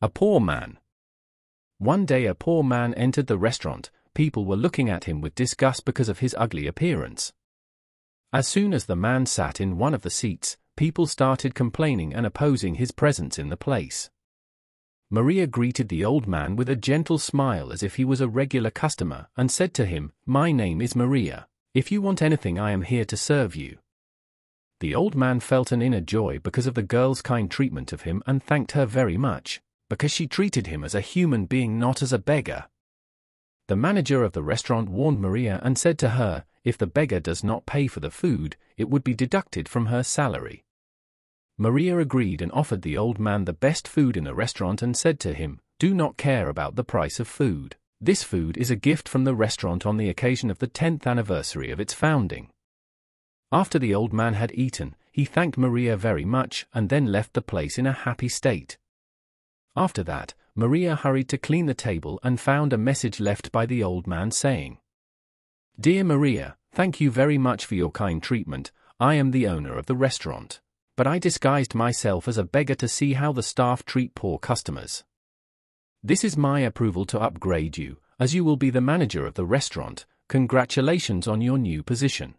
A poor man. One day a poor man entered the restaurant, people were looking at him with disgust because of his ugly appearance. As soon as the man sat in one of the seats, people started complaining and opposing his presence in the place. Maria greeted the old man with a gentle smile as if he was a regular customer and said to him, My name is Maria. If you want anything, I am here to serve you. The old man felt an inner joy because of the girl's kind treatment of him and thanked her very much, because she treated him as a human being, not as a beggar. The manager of the restaurant warned Maria and said to her, if the beggar does not pay for the food, it would be deducted from her salary. Maria agreed and offered the old man the best food in the restaurant and said to him, Do not care about the price of food. This food is a gift from the restaurant on the occasion of the 10th anniversary of its founding. After the old man had eaten, he thanked Maria very much and then left the place in a happy state. After that, Maria hurried to clean the table and found a message left by the old man saying, Dear Maria, thank you very much for your kind treatment. I am the owner of the restaurant but I disguised myself as a beggar to see how the staff treat poor customers. This is my approval to upgrade you, as you will be the manager of the restaurant. Congratulations on your new position.